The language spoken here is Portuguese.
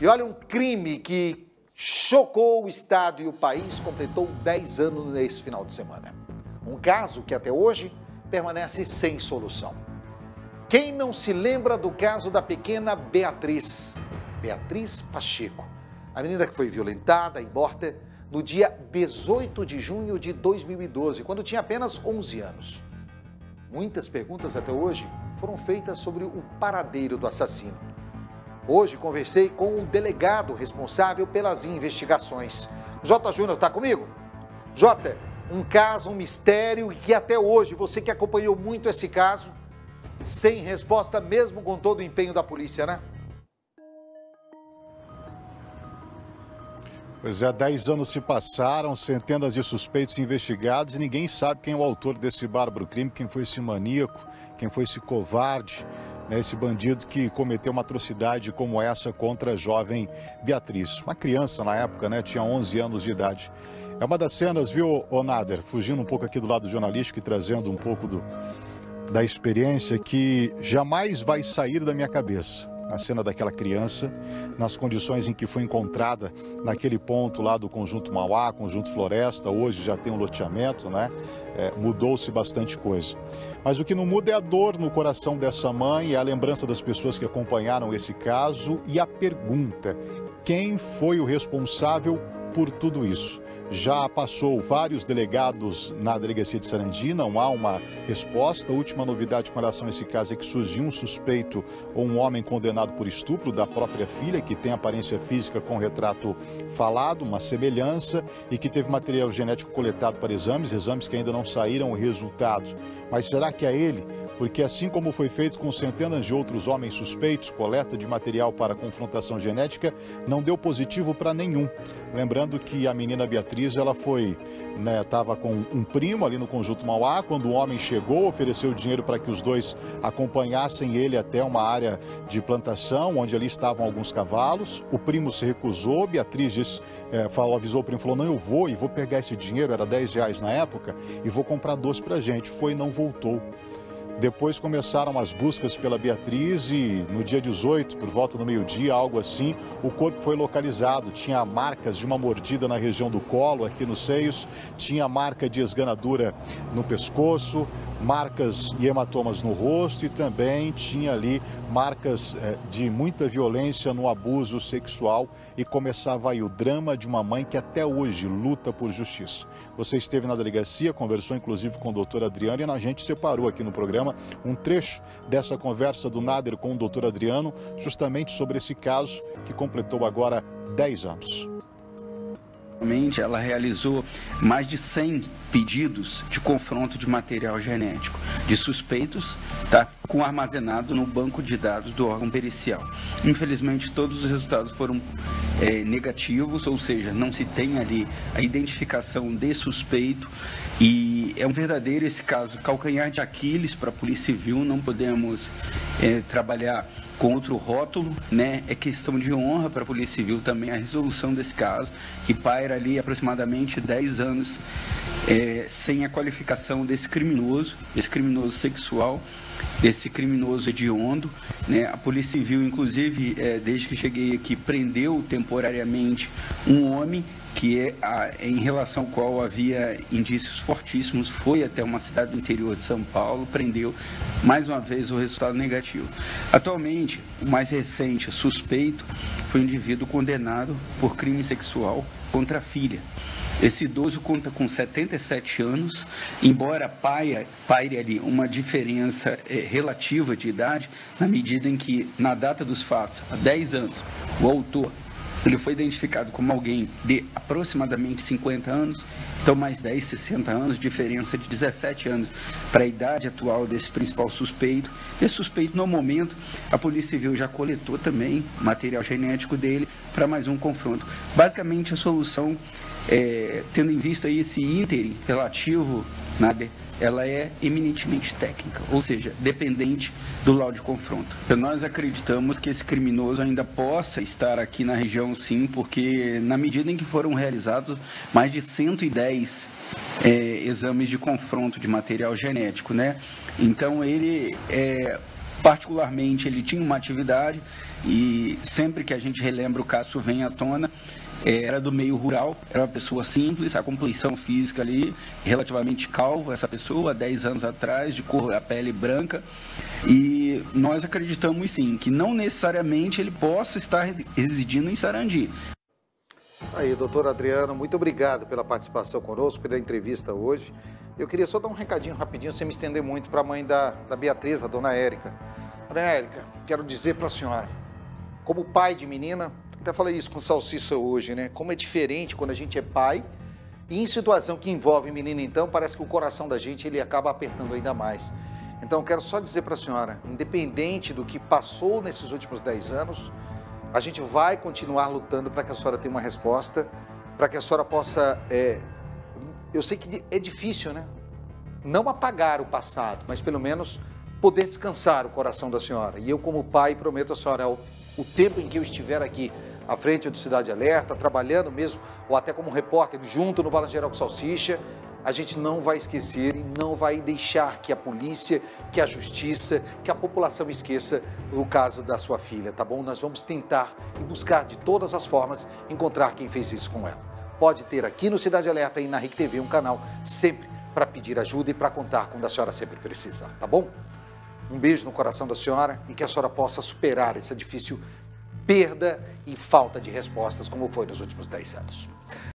E olha, um crime que chocou o Estado e o país completou 10 anos nesse final de semana. Um caso que até hoje permanece sem solução. Quem não se lembra do caso da pequena Beatriz? Beatriz Pacheco, a menina que foi violentada e morta no dia 18 de junho de 2012, quando tinha apenas 11 anos. Muitas perguntas até hoje foram feitas sobre o paradeiro do assassino. Hoje conversei com o delegado responsável pelas investigações. J. Júnior está comigo? J, um caso, um mistério que até hoje, você que acompanhou muito esse caso, sem resposta mesmo com todo o empenho da polícia, né? Pois é, dez anos se passaram, centenas de suspeitos investigados e ninguém sabe quem é o autor desse bárbaro crime, quem foi esse maníaco, quem foi esse covarde, né, esse bandido que cometeu uma atrocidade como essa contra a jovem Beatriz. Uma criança na época, né, tinha 11 anos de idade. É uma das cenas, viu, Onader, fugindo um pouco aqui do lado jornalístico e trazendo um pouco do, da experiência que jamais vai sair da minha cabeça a cena daquela criança, nas condições em que foi encontrada naquele ponto lá do Conjunto Mauá, Conjunto Floresta, hoje já tem um loteamento, né? É, Mudou-se bastante coisa. Mas o que não muda é a dor no coração dessa mãe, é a lembrança das pessoas que acompanharam esse caso e a pergunta: quem foi o responsável por tudo isso? já passou vários delegados na delegacia de Sarandi, não há uma resposta. A última novidade com relação a esse caso é que surgiu um suspeito ou um homem condenado por estupro da própria filha, que tem aparência física com retrato falado, uma semelhança, e que teve material genético coletado para exames, exames que ainda não saíram o resultado. Mas será que é ele? Porque assim como foi feito com centenas de outros homens suspeitos, coleta de material para confrontação genética, não deu positivo para nenhum. Lembrando que a menina Beatriz, ela foi, né, estava com um primo ali no Conjunto Mauá, quando o homem chegou, ofereceu dinheiro para que os dois acompanhassem ele até uma área de plantação, onde ali estavam alguns cavalos. O primo se recusou, Beatriz disse, é, falou, avisou o primo, falou, não, eu vou e vou pegar esse dinheiro, era 10 reais na época, e vou comprar doce para gente. Foi e não voltou. Depois começaram as buscas pela Beatriz e no dia 18, por volta do meio-dia, algo assim, o corpo foi localizado. Tinha marcas de uma mordida na região do colo, aqui nos seios, tinha marca de esganadura no pescoço, marcas e hematomas no rosto e também tinha ali marcas eh, de muita violência no abuso sexual e começava aí o drama de uma mãe que até hoje luta por justiça. Você esteve na delegacia, conversou inclusive com o doutor Adriano e a gente separou aqui no programa um trecho dessa conversa do Nader com o doutor Adriano, justamente sobre esse caso que completou agora 10 anos. Ela realizou mais de 100 pedidos de confronto de material genético de suspeitos, tá, com armazenado no banco de dados do órgão pericial. Infelizmente, todos os resultados foram é, negativos, ou seja, não se tem ali a identificação de suspeito e é um verdadeiro esse caso calcanhar de Aquiles para a Polícia Civil. Não podemos é, trabalhar com outro rótulo, né? É questão de honra para a Polícia Civil também a resolução desse caso, que paira ali aproximadamente 10 anos é, sem a qualificação desse criminoso, desse criminoso sexual, desse criminoso hediondo. Né? A Polícia Civil, inclusive, é, desde que cheguei aqui, prendeu temporariamente um homem que é a, em relação ao qual havia indícios fortíssimos, foi até uma cidade do interior de São Paulo, prendeu mais uma vez o resultado negativo. Atualmente, o mais recente suspeito foi um indivíduo condenado por crime sexual contra a filha. Esse idoso conta com 77 anos, embora paire, paire ali uma diferença é, relativa de idade, na medida em que, na data dos fatos, há 10 anos, o autor ele foi identificado como alguém de aproximadamente 50 anos, então mais 10, 60 anos, diferença de 17 anos para a idade atual desse principal suspeito. Esse suspeito, no momento, a Polícia Civil já coletou também material genético dele para mais um confronto. Basicamente, a solução, é, tendo em vista esse ínterim relativo, nada ela é eminentemente técnica, ou seja, dependente do laudo de confronto. Nós acreditamos que esse criminoso ainda possa estar aqui na região, sim, porque na medida em que foram realizados mais de 110 é, exames de confronto de material genético, né? Então ele é particularmente, ele tinha uma atividade e sempre que a gente relembra o caso vem à tona, era do meio rural, era uma pessoa simples, a compleição física ali, relativamente calva, essa pessoa, 10 anos atrás, de cor, a pele branca. E nós acreditamos sim, que não necessariamente ele possa estar residindo em Sarandi. Aí, doutor Adriano, muito obrigado pela participação conosco, pela entrevista hoje. Eu queria só dar um recadinho rapidinho, sem me estender muito, para a mãe da, da Beatriz, a dona Érica. Dona Érica, quero dizer para a senhora, como pai de menina, até falei isso com Salsicha hoje, né? Como é diferente quando a gente é pai e em situação que envolve menina, então, parece que o coração da gente ele acaba apertando ainda mais. Então, quero só dizer para a senhora, independente do que passou nesses últimos 10 anos, a gente vai continuar lutando para que a senhora tenha uma resposta, para que a senhora possa. É... Eu sei que é difícil, né? Não apagar o passado, mas pelo menos poder descansar o coração da senhora. E eu, como pai, prometo à senhora, o tempo em que eu estiver aqui à frente do Cidade Alerta, trabalhando mesmo, ou até como repórter, junto no Balanço Geral com Salsicha, a gente não vai esquecer e não vai deixar que a polícia, que a justiça, que a população esqueça o caso da sua filha, tá bom? Nós vamos tentar e buscar de todas as formas encontrar quem fez isso com ela. Pode ter aqui no Cidade Alerta e na RIC TV um canal sempre para pedir ajuda e para contar quando a senhora sempre precisar, tá bom? Um beijo no coração da senhora e que a senhora possa superar essa difícil perda e falta de respostas, como foi nos últimos 10 anos.